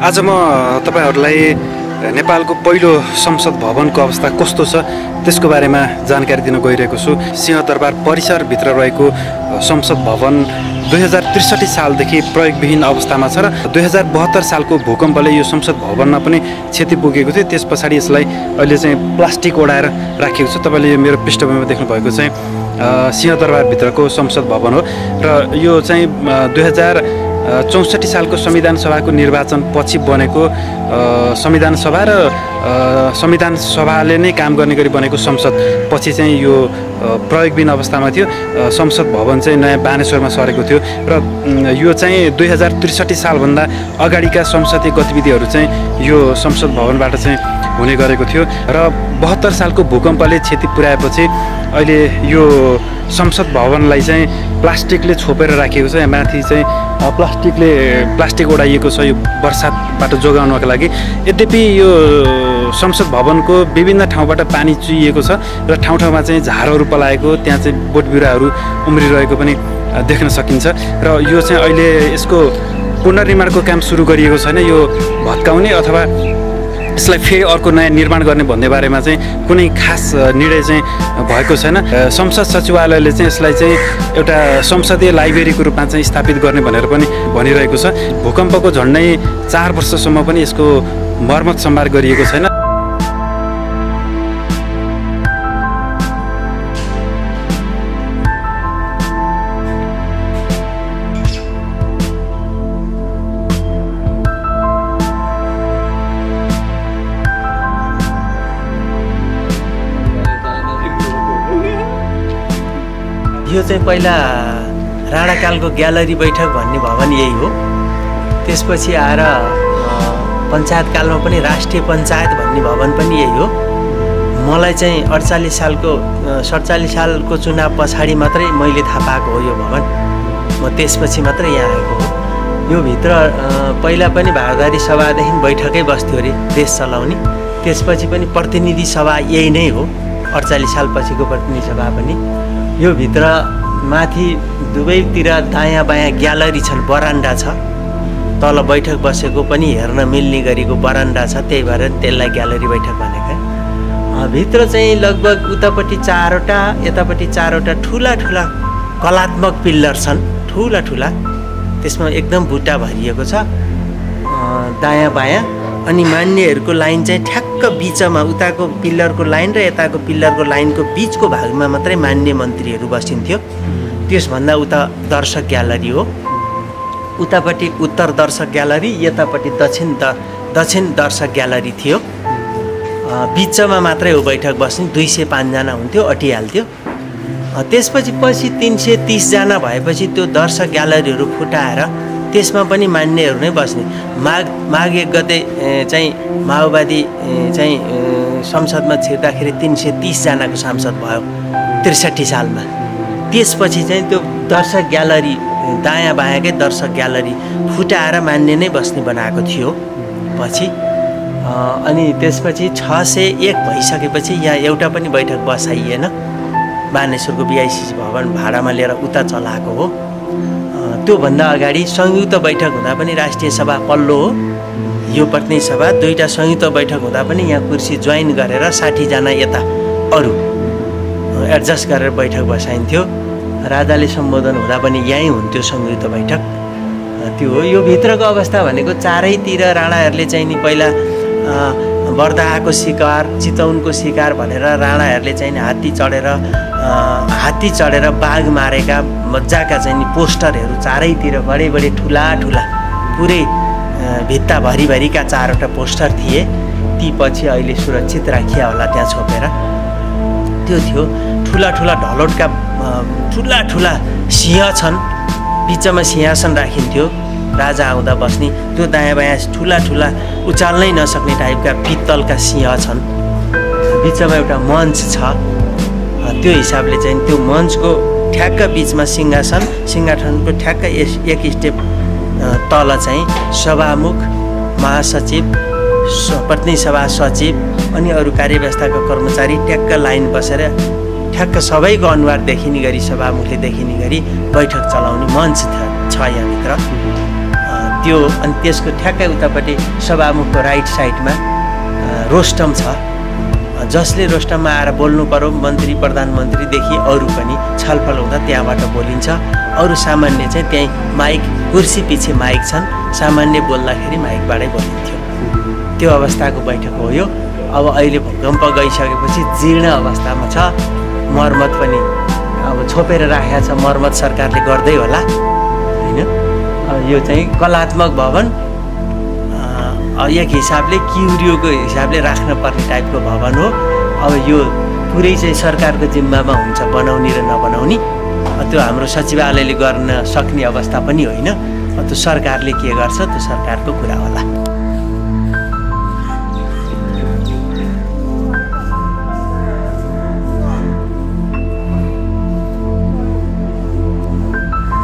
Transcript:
आज म तपाईँहरूलाई नेपालको पहिलो संसद भवनको अवस्था कस्तो छ त्यसको बारेमा जानकारी दिन गइरहेको छु। सिंहदरबार परिसरभित्र रहेको संसद भवन दुई हजार त्रिसठी सालदेखि प्रयोगविहीन अवस्थामा छ र दुई हजार बहत्तर सालको भूकम्पले यो संसद भवनमा पनि क्षति पुगेको थियो। त्यस पछाडि यसलाई अहिले चाहिँ प्लास्टिक ओढाएर राखेको छ। तपाईँले यो मेरो पृष्ठभूमिमा देख्नुभएको चाहिँ सिंहदरबारभित्रको संसद भवन हो। र यो चाहिँ दुई हजार चौसठी सालको संविधान सभाको निर्वाचन पछि बनेको संविधान सभा र संविधान सभाले नै काम गर्ने गरी बनेको संसद पछि चाहिँ यो प्रयोगविहीन अवस्थामा थियो। संसद भवन चाहिँ नयाँ बानेश्वरमा सरेको थियो र यो चाहिँ दुई हजार त्रिसठी सालभन्दा अगाडिका संसदीय गतिविधिहरू चाहिँ यो संसद भवनबाट चाहिँ हुने गरेको थियो र बहत्तर सालको भूकम्पले क्षति पुर्याएपछि अहिले यो संसद भवनलाई चाहिँ प्लास्टिकले छोपेर राखिएको छ। यहाँ माथि चाहिँ प्लास्टिकले प्लास्टिक ओढाइएको छ यो बर्सातबाट जोगाउनको लागि। यद्यपि यो संसद भवनको विभिन्न ठाउँबाट पानी चुहिएको छ र ठाउँ ठाउँमा चाहिँ झारहरू पलाएको त्यहाँ चाहिँ बोट बिरुवाहरू उम्रिरहेको पनि देख्न सकिन्छ। र यो चाहिँ अहिले यसको पुनर्निर्माणको काम सुरु गरिएको छैन यो भत्काउने अथवा यसलाई फेरि अर्को नयाँ निर्माण गर्ने भन्ने बारेमा चाहिँ कुनै खास निर्णय चाहिँ भएको छैन। संसद सचिवालयले चाहिँ यसलाई चाहिँ एउटा संसदीय लाइब्रेरीको रूपमा चाहिँ स्थापित गर्ने भनेर पनि भनिरहेको छ। भूकम्पको झन्डै चार वर्षसम्म पनि यसको मर्मत सम्भार गरिएको छैन। यो चाहिँ पहिला राणाकालको ग्यालरी बैठक भन्ने भवन यही हो। त्यसपछि आएर पञ्चायतकालमा पनि राष्ट्रिय पञ्चायत भन्ने भवन पनि यही हो। मलाई चाहिँ अडचालिस सालको सडचालिस सालको चुनाव पछाडि मात्रै मैले थाहा पाएको हो यो भवन। म त्यसपछि मात्रै यहाँ आएको हो। यो भित्र पहिला पनि भारदारी सभादेखि बैठकै बस्थ्यो अरे देश चलाउने। त्यसपछि पनि प्रतिनिधि सभा यही नै हो। अडचालिस सालपछिको प्रतिनिधि सभा पनि। यो भित्र माथि दुवैतिर दायाँ बायाँ ग्यालरी छन् बरान्डा छ। तल बैठक बसेको पनि हेर्न मिल्ने गरीको बरान्डा छ त्यही भएर त्यसलाई ग्यालरी बैठक भनेका भित्र चाहिँ लगभग उतापट्टि चारवटा यतापट्टि चारवटा ठुला ठुला कलात्मक पिल्लर छन् ठुला ठुला। त्यसमा एकदम बुट्टा भरिएको छ। दायाँ बायाँ। अनि मान्नेहरूको लाइन चाहिँ ठ्याक्क बिचमा उताको पिल्लरको लाइन र यताको पिल्लरको लाइनको बिचको भागमा मात्रै मान्य मन्त्रीहरू बसिन्थ्यो त्यसभन्दा उता दर्शक ग्यालरी हो। उतापट्टि उत्तर दर्शक ग्यालरी यतापट्टि दक्षिण द दक्षिण दर्शक ग्यालरी थियो। बिचमा मात्रै हो बैठक बस्ने दुई सय पाँचजना हुन्थ्यो अटिहाल्थ्यो। त्यसपछि पछि तिन सय तिसजना भएपछि त्यो दर्शक ग्यालरीहरू फुटाएर त्यसमा पनि मान्नेहरू नै बस्ने। माघ माघ एक गते चाहिँ माओवादी चाहिँ संसदमा छिर्दाखेरि तिन सय तिसजनाको सांसद भयो त्रिसठी सालमा। त्यसपछि चाहिँ त्यो दर्शक ग्यालरी दायाँ बायाँकै दर्शक ग्यालरी फुटाएर मान्ने नै बस्ने बनाएको थियो। पछि अनि त्यसपछि छ सय एक भइसकेपछि यहाँ एउटा पनि बैठक बसाइएन। बानेश्वरको बिआइसिसी भवन भाडामा लिएर उता चलाएको हो। त्योभन्दा अगाडि संयुक्त बैठक हुँदा पनि राष्ट्रिय सभा पल्लो हो। यो प्रतिनिधि सभा दुईवटा संयुक्त बैठक हुँदा पनि यहाँ कुर्सी जोइन गरेर साठीजना यता अरू एडजस्ट गरेर बैठक बसाइन्थ्यो। राजाले सम्बोधन हुँदा पनि यहीँ हुन्थ्यो संयुक्त बैठक। त्यो हो। यो भित्रको अवस्था भनेको चारैतिर राणाहरूले चाहिँ नि पहिला बर्दाको शिकार चितौनको शिकार भनेर राणाहरूले चाहिँ हात्ती चढेर हात्ती चढेर बाघ मारेका मजाका चाहिँ पोस्टरहरू चारैतिर बडे बडे ठुला ठुला पुरै भित्ताभरिभरिका चारवटा पोस्टर थिए। ती पछि अहिले सुरक्षित राखिया होला त्यहाँ छोपेर। त्यो थियो। ठुला ठुला ढलोटका ठुला ठुला सिंह छन्। बिचमा सिंहासन राखिन्थ्यो। राजा आउँदा बस्ने त्यो दायाँ बायाँ ठुला ठुला उचाल्नै नसक्ने टाइपका पित्तलका सिंह छन्। बिचमा एउटा मञ्च छ। त्यो हिसाबले चाहिँ त्यो मञ्चको ठ्याक्क बिचमा सिंहासन सिंहासनको ठ्याक्क एक स्टेप तल चाहिँ सभामुख महासचिव प्रतिनिधि सभा सचिव अनि अरू कार्यव्यवस्थाका कर्मचारी ट्याक्क लाइन बसेर ठ्याक्क सबैको अनुहार देखिने गरी सभामुखले देखिने गरी बैठक चलाउने मञ्च छ यहाँभित्र। त्यो अनि त्यसको ठ्याक्कै उतापट्टि सभामुखको राइट साइडमा रोस्टम छ। जसले रोस्टममा आएर बोल्नु पर्यो मन्त्री प्रधानमन्त्रीदेखि अरू पनि छलफल हुँदा त्यहाँबाट बोलिन्छ। अरू सामान्य चाहिँ त्यहीँ माइक कुर्सी पछि माइक छन्। सामान्य बोल्दाखेरि माइकबाटै बोलिन्थ्यो। त्यो अवस्थाको बैठक हो यो। अब अहिले भूकम्प गइसकेपछि जीर्ण अवस्थामा छ। मर्मत पनि अब छोपेर राखेको छ मर्मत सरकारले गर्दै होला होइन? यो चाहिँ कलात्मक भवन एक हिसाबले क्युरियोको हिसाबले राख्न पर्ने टाइपको भवन हो। अब यो पुरै चाहिँ सरकारको जिम्मामा हुन्छ बनाउने र नबनाउने। त्यो हाम्रो सचिवालयले गर्न सक्ने अवस्था पनि होइन। त्यो सरकारले के गर्छ त्यो सरकारको कुरा होला।